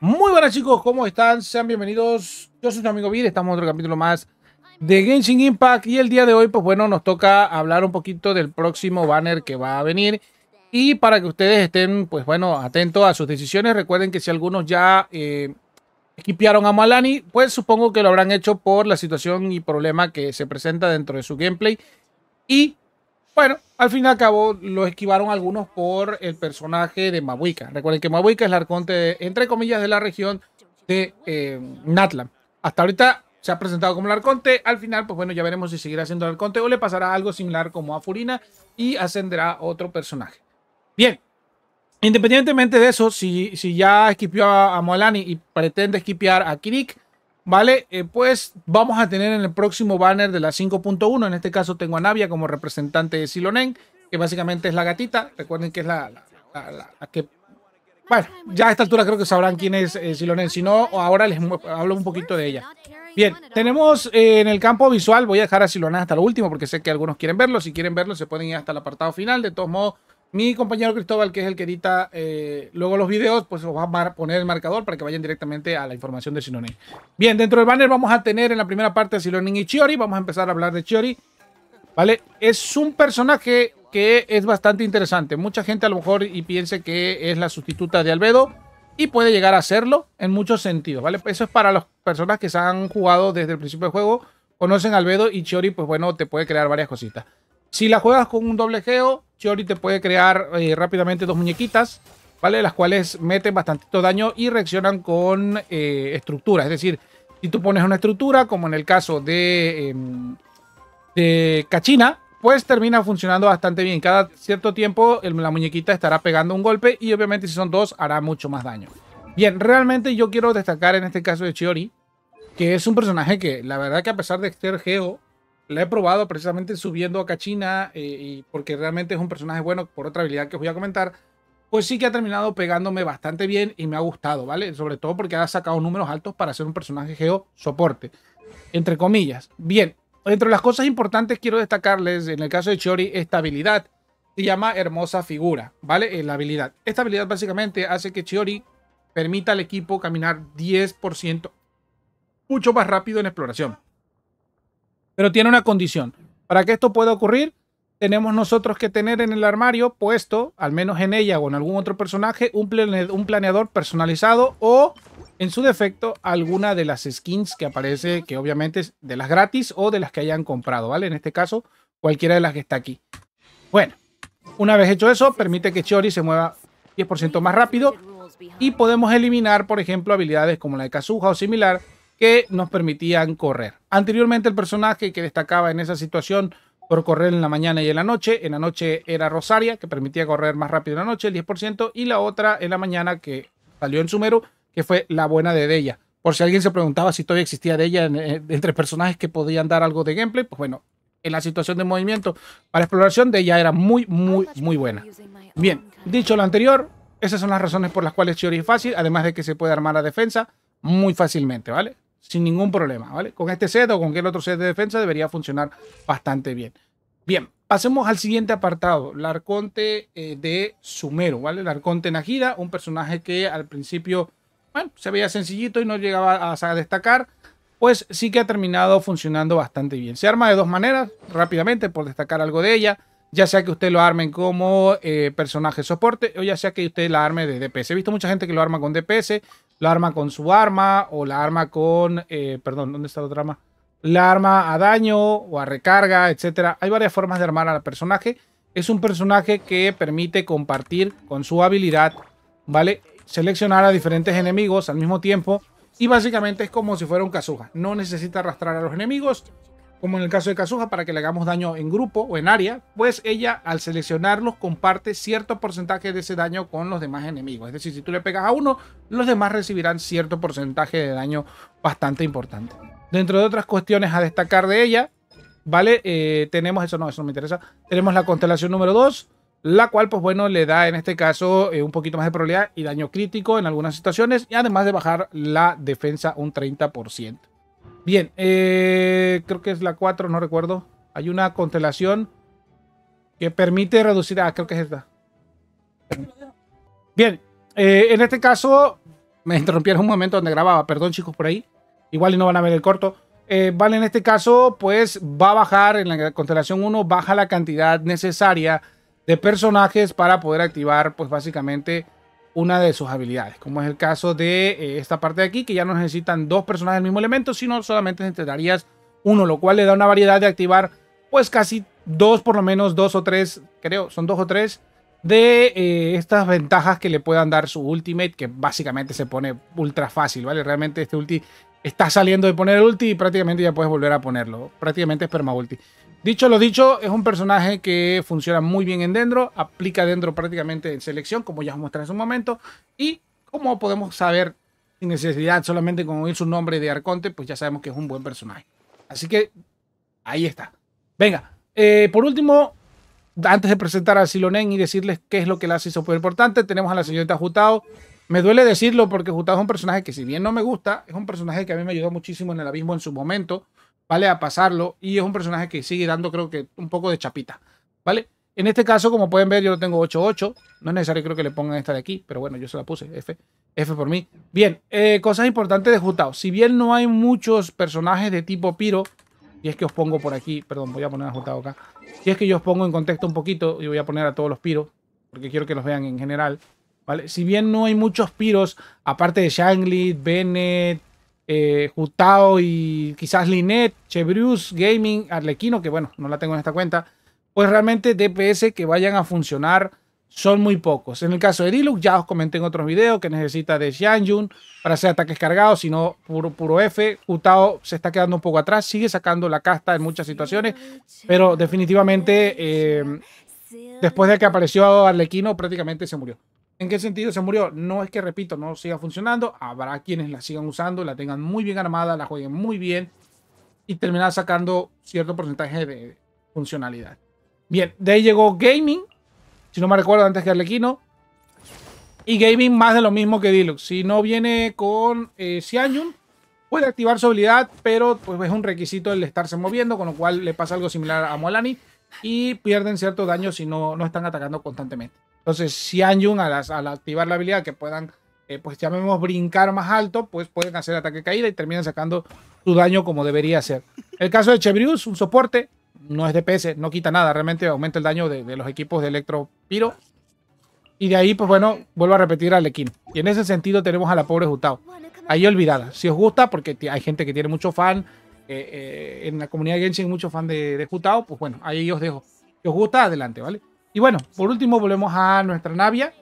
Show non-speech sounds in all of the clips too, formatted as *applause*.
Muy buenas chicos, ¿cómo están? Sean bienvenidos. Yo soy su amigo Vir, estamos en otro capítulo más de Genshin Impact y el día de hoy, pues bueno, nos toca hablar un poquito del próximo banner que va a venir y para que ustedes estén, pues bueno, atentos a sus decisiones. Recuerden que si algunos ya eh, a Malani, pues supongo que lo habrán hecho por la situación y problema que se presenta dentro de su gameplay y bueno, al fin y al cabo lo esquivaron algunos por el personaje de Mabuika. Recuerden que Mabuika es el arconte, entre comillas, de la región de eh, Natlan. Hasta ahorita se ha presentado como el arconte. Al final, pues bueno, ya veremos si seguirá siendo el arconte o le pasará algo similar como a Furina y ascenderá otro personaje. Bien, independientemente de eso, si, si ya esquipió a, Moalani y pretende esquipear a Kirik, ¿vale? Eh, pues vamos a tener en el próximo banner de la 5.1, en este caso tengo a Navia como representante de Silonen, que básicamente es la gatita, recuerden que es la, que... Bueno, ya a esta altura creo que sabrán quién es eh, Silonen, si no, ahora les hablo un poquito de ella. Bien, tenemos eh, en el campo visual, voy a dejar a Silonen hasta lo último porque sé que algunos quieren verlo, si quieren verlo se pueden ir hasta el apartado final, de todos modos mi compañero Cristóbal, que es el que edita eh, luego los videos, pues os va a poner el marcador para que vayan directamente a la información de Silonin. Bien, dentro del banner vamos a tener en la primera parte a y Chiori. Vamos a empezar a hablar de Chiori. ¿Vale? Es un personaje que es bastante interesante. Mucha gente a lo mejor y piense que es la sustituta de Albedo y puede llegar a serlo en muchos sentidos, ¿vale? Eso es para las personas que se han jugado desde el principio del juego, conocen Albedo y Chiori, pues bueno, te puede crear varias cositas. Si la juegas con un doble geo, Chiori te puede crear eh, rápidamente dos muñequitas, ¿vale? Las cuales meten bastante daño y reaccionan con eh, estructura. Es decir, si tú pones una estructura, como en el caso de, em, de Cachina, pues termina funcionando bastante bien. Cada cierto tiempo la muñequita estará pegando un golpe y obviamente si son dos hará mucho más daño. Bien, realmente yo quiero destacar en este caso de Chiori, que es un personaje que la verdad que a pesar de ser geo, la he probado precisamente subiendo a Cachina, eh, y porque realmente es un personaje bueno por otra habilidad que os voy a comentar. Pues sí que ha terminado pegándome bastante bien y me ha gustado, ¿vale? Sobre todo porque ha sacado números altos para ser un personaje geo soporte, entre comillas. Bien, entre las cosas importantes quiero destacarles, en el caso de Chori, esta habilidad. Se llama Hermosa Figura, ¿vale? Eh, la habilidad. Esta habilidad básicamente hace que Chiori permita al equipo caminar 10% mucho más rápido en exploración. Pero tiene una condición. Para que esto pueda ocurrir, tenemos nosotros que tener en el armario puesto, al menos en ella o en algún otro personaje, un, planeador personalizado o, en su defecto, alguna de las skins que aparece, que obviamente es de las gratis o de las que hayan comprado, ¿vale? En este caso, cualquiera de las que está aquí. Bueno, una vez hecho eso, permite que Chori se mueva 10% más rápido y podemos eliminar, por ejemplo, habilidades como la de Kazuha o similar, que nos permitían correr. Anteriormente el personaje que destacaba en esa situación por correr en la mañana y en la noche, en la noche era Rosaria, que permitía correr más rápido en la noche, el 10%, y la otra en la mañana que salió en Sumeru, que fue la buena de Deya. Por si alguien se preguntaba si todavía existía Deya entre personajes que podían dar algo de gameplay, pues bueno, en la situación de movimiento para exploración Deya era muy, muy, muy buena. Bien, dicho lo anterior, esas son las razones por las cuales Chiori es fácil, además de que se puede armar la defensa muy fácilmente, ¿vale? Sin ningún problema, ¿vale? Con este set o con cualquier otro set de defensa debería funcionar bastante bien. Bien, pasemos al siguiente apartado, el arconte eh, de Sumero, ¿vale? El arconte Najida, un personaje que al principio, bueno, se veía sencillito y no llegaba a destacar, pues sí que ha terminado funcionando bastante bien. Se arma de dos maneras, rápidamente, por destacar algo de ella, ya sea que usted lo armen como eh, personaje soporte o ya sea que usted la arme de DPS. He visto mucha gente que lo arma con DPS, la arma con su arma o la arma con, eh, perdón, ¿dónde está la otra arma? La arma a daño o a recarga, etcétera. Hay varias formas de armar al personaje. Es un personaje que permite compartir con su habilidad, ¿vale? Seleccionar a diferentes enemigos al mismo tiempo y básicamente es como si fuera un Kazuha. No necesita arrastrar a los enemigos, como en el caso de Kazuha, para que le hagamos daño en grupo o en área, pues ella al seleccionarlos comparte cierto porcentaje de ese daño con los demás enemigos. Es decir, si tú le pegas a uno, los demás recibirán cierto porcentaje de daño bastante importante. Dentro de otras cuestiones a destacar de ella, ¿vale? Eh, tenemos, eso no, eso no me interesa, tenemos la constelación número 2, la cual, pues bueno, le da en este caso eh, un poquito más de probabilidad y daño crítico en algunas situaciones, y además de bajar la defensa un 30%. Bien, eh, creo que es la 4, no recuerdo. Hay una constelación que permite reducir. Ah, creo que es esta. Bien, eh, en este caso, me interrumpieron un momento donde grababa, perdón chicos por ahí, igual y no van a ver el corto. Eh, vale, en este caso, pues va a bajar en la constelación 1, baja la cantidad necesaria de personajes para poder activar, pues básicamente una de sus habilidades, como es el caso de eh, esta parte de aquí, que ya no necesitan dos personajes del mismo elemento, sino solamente necesitarías uno, lo cual le da una variedad de activar, pues casi dos, por lo menos dos o tres, creo, son dos o tres de eh, estas ventajas que le puedan dar su ultimate, que básicamente se pone ultra fácil, ¿vale? Realmente este ulti está saliendo de poner el ulti y prácticamente ya puedes volver a ponerlo. Prácticamente es perma ulti. Dicho lo dicho, es un personaje que funciona muy bien en Dendro, aplica Dendro prácticamente en selección, como ya os mostré hace un momento, y como podemos saber, sin necesidad solamente con oír su nombre de Arconte, pues ya sabemos que es un buen personaje. Así que ahí está. Venga, eh, por último, antes de presentar a Silonen y decirles qué es lo que le hace súper importante, tenemos a la señorita Jutao. Me duele decirlo porque Jutao es un personaje que si bien no me gusta, es un personaje que a mí me ayudó muchísimo en el abismo en su momento, ¿vale? A pasarlo y es un personaje que sigue dando creo que un poco de chapita, ¿vale? En este caso, como pueden ver, yo lo tengo 8-8. No es necesario creo que le pongan esta de aquí, pero bueno, yo se la puse, F. F por mí. Bien, eh, cosas importantes de Jutao. Si bien no hay muchos personajes de tipo Piro, y es que os pongo por aquí, perdón, voy a poner a Jutao acá. Y es que yo os pongo en contexto un poquito y voy a poner a todos los piros, porque quiero que los vean en general. Si bien no hay muchos piros, aparte de Shangli, Bennett, eh, Jutao y quizás Linet, Chebrews, Gaming, Arlequino, que bueno, no la tengo en esta cuenta, pues realmente DPS que vayan a funcionar son muy pocos. En el caso de Diluc, ya os comenté en otros videos que necesita de Xianjun para hacer ataques cargados, sino puro, puro F. Utao se está quedando un poco atrás, sigue sacando la casta en muchas situaciones, pero definitivamente eh, después de que apareció Arlequino prácticamente se murió. ¿En qué sentido se murió? No es que, repito, no siga funcionando. Habrá quienes la sigan usando, la tengan muy bien armada, la jueguen muy bien y terminar sacando cierto porcentaje de funcionalidad. Bien, de ahí llegó Gaming, si no me recuerdo, antes que Arlequino. Y Gaming más de lo mismo que Deluxe. Si no viene con eh, puede activar su habilidad, pero pues es un requisito el estarse moviendo, con lo cual le pasa algo similar a Molani y pierden cierto daño si no, no están atacando constantemente. Entonces, Xianyun al, al activar la habilidad que puedan, eh, pues llamemos brincar más alto, pues pueden hacer ataque caída y terminan sacando su daño como debería ser. El caso de Chebrius, un soporte, no es DPS, no quita nada, realmente aumenta el daño de, los equipos de Electro Piro. Y de ahí, pues bueno, vuelvo a repetir a Lequín. Y en ese sentido tenemos a la pobre Jutao. Ahí olvidada. Si os gusta, porque hay gente que tiene mucho fan, eh, eh, en la comunidad de Genshin mucho fan de, de Jutao, pues bueno, ahí os dejo. Si os gusta, adelante, ¿vale? Y bueno, por último volvemos a nuestra Navia.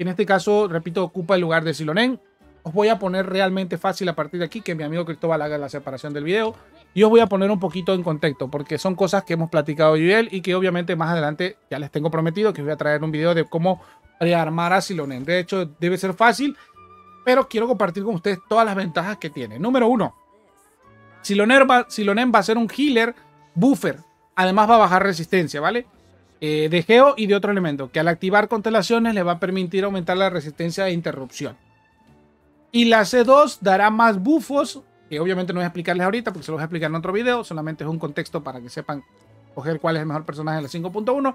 En este caso, repito, ocupa el lugar de Silonen. Os voy a poner realmente fácil a partir de aquí que mi amigo Cristóbal haga la separación del video. Y os voy a poner un poquito en contexto, porque son cosas que hemos platicado yo y él y que obviamente más adelante ya les tengo prometido que voy a traer un video de cómo rearmar a Silonen. De hecho, debe ser fácil, pero quiero compartir con ustedes todas las ventajas que tiene. Número uno, Silonen va, va a ser un healer buffer. Además va a bajar resistencia, ¿vale? Eh, de geo y de otro elemento, que al activar constelaciones le va a permitir aumentar la resistencia de interrupción. Y la C2 dará más bufos que obviamente no voy a explicarles ahorita porque se los voy a explicar en otro video, solamente es un contexto para que sepan coger cuál es el mejor personaje de la 5.1.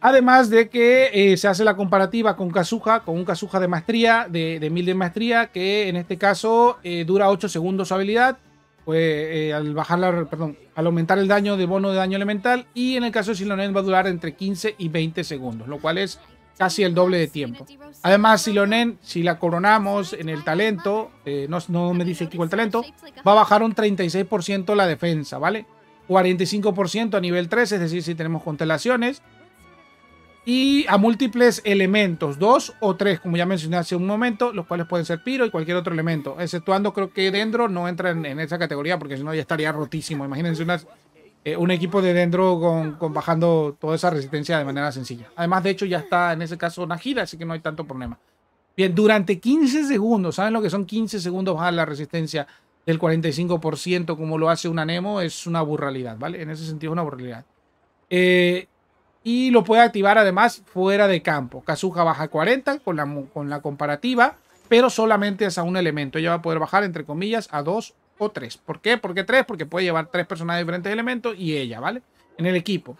Además de que eh, se hace la comparativa con Kazuha, con un Kazuha de maestría, de, de 1000 de maestría, que en este caso eh, dura 8 segundos su habilidad, eh, al bajar la, perdón, al aumentar el daño de bono de daño elemental, y en el caso de Silonen va a durar entre 15 y 20 segundos, lo cual es casi el doble de tiempo. Además, Silonen, si la coronamos en el talento, eh, no, me dice aquí el talento, va a bajar un 36% la defensa, ¿vale? 45% a nivel 3, es decir, si tenemos constelaciones. Y a múltiples elementos, dos o tres, como ya mencioné hace un momento, los cuales pueden ser Piro y cualquier otro elemento. Exceptuando, creo que Dendro no entra en, esa categoría porque si no ya estaría rotísimo. Imagínense eh, un equipo de dentro con, bajando toda esa resistencia de manera sencilla. Además, de hecho, ya está en ese caso Najida, así que no hay tanto problema. Bien, durante 15 segundos, ¿saben lo que son 15 segundos bajar la resistencia del 45% como lo hace una Nemo? Es una burralidad, ¿vale? En ese sentido es una burralidad. Eh, y lo puede activar además fuera de campo. Kazuha baja 40 con la, con la comparativa, pero solamente es a un elemento. Ella va a poder bajar, entre comillas, a dos o tres. ¿Por qué? ¿Por qué tres? Porque puede llevar tres personajes de diferentes elementos y ella, ¿vale? En el equipo.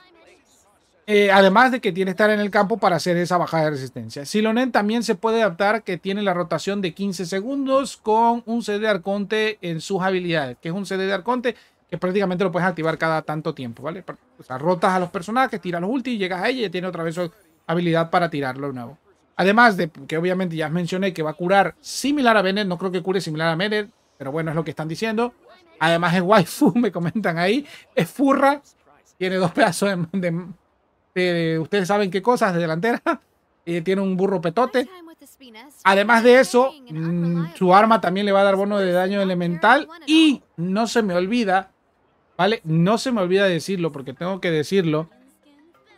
Eh, además de que tiene que estar en el campo para hacer esa bajada de resistencia. Silonen también se puede adaptar que tiene la rotación de 15 segundos con un CD de Arconte en sus habilidades, que es un CD de Arconte que prácticamente lo puedes activar cada tanto tiempo, ¿vale? O sea, rotas a los personajes, tiras los ulti, llegas a ella y tiene otra vez su habilidad para tirarlo de nuevo. Además de que obviamente ya mencioné que va a curar similar a Bennett, no creo que cure similar a Bennett, pero bueno, es lo que están diciendo. Además es waifu, *laughs* me comentan ahí. Es furra, tiene dos pedazos de ustedes saben qué cosas de delantera. *laughs* Eh, tiene un burro petote. Además de eso, mm, su arma también le va a dar bono de daño elemental. Y no se me olvida, ¿vale? No se me olvida decirlo porque tengo que decirlo.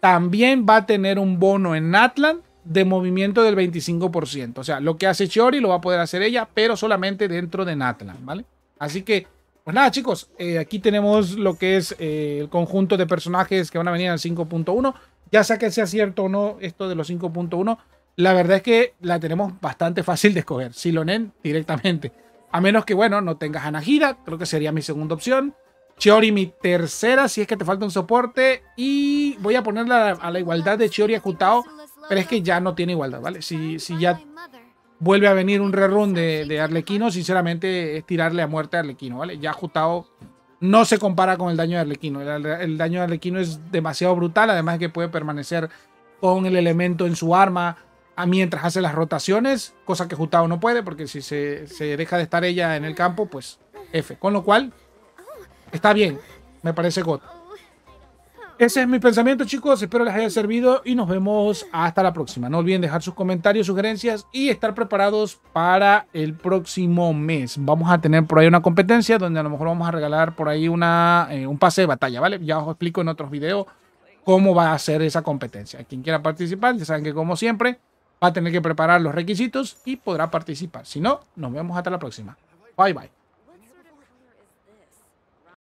También va a tener un bono en Atlan de movimiento del 25%. O sea, lo que hace Chori lo va a poder hacer ella, pero solamente dentro de Natlan, ¿vale? Así que, pues nada, chicos, eh, aquí tenemos lo que es eh, el conjunto de personajes que van a venir al 5.1 ya sea que sea cierto o no esto de los 5.1, la verdad es que la tenemos bastante fácil de escoger. Silonen directamente. A menos que, bueno, no tengas a creo que sería mi segunda opción. Chiori mi tercera, si es que te falta un soporte. Y voy a ponerla a la igualdad de Chiori a Jutao, pero es que ya no tiene igualdad, ¿vale? Si, si ya vuelve a venir un rerun de, de Arlequino, sinceramente es tirarle a muerte a Arlequino, ¿vale? Ya Jutao no se compara con el daño de Arlequino. El, daño de Arlequino es demasiado brutal, además de que puede permanecer con el elemento en su arma mientras hace las rotaciones, cosa que Jutao no puede, porque si se, se deja de estar ella en el campo, pues F. Con lo cual, está bien, me parece God. Ese es mi pensamiento, chicos. Espero les haya servido y nos vemos hasta la próxima. No olviden dejar sus comentarios, sugerencias y estar preparados para el próximo mes. Vamos a tener por ahí una competencia donde a lo mejor vamos a regalar por ahí una, eh, un pase de batalla, ¿vale? Ya os explico en otros videos cómo va a ser esa competencia. Quien quiera participar, ya saben que como siempre va a tener que preparar los requisitos y podrá participar. Si no, nos vemos hasta la próxima. Bye bye.